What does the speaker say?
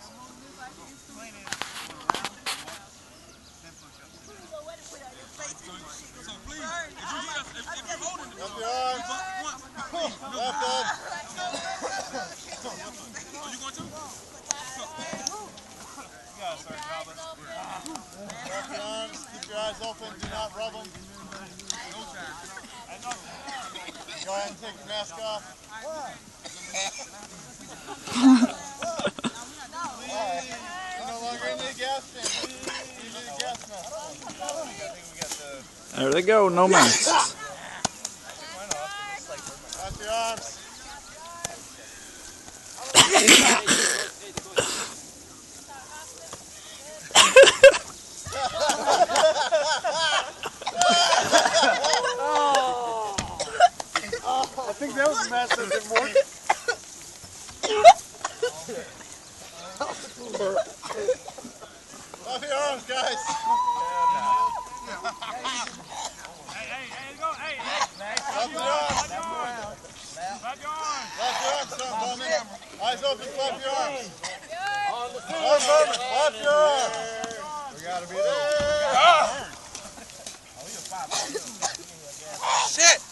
So please, if you get if if you get a hold in the back, keep your arms, keep your eyes open, do not rub them. No, Go ahead and take your mask off. There they go, no masks. I think that was a mask that didn't. Off your arms, guys! Eyes open, clap your arms. On the field. clap your arms. We gotta be there. Oh. Shit!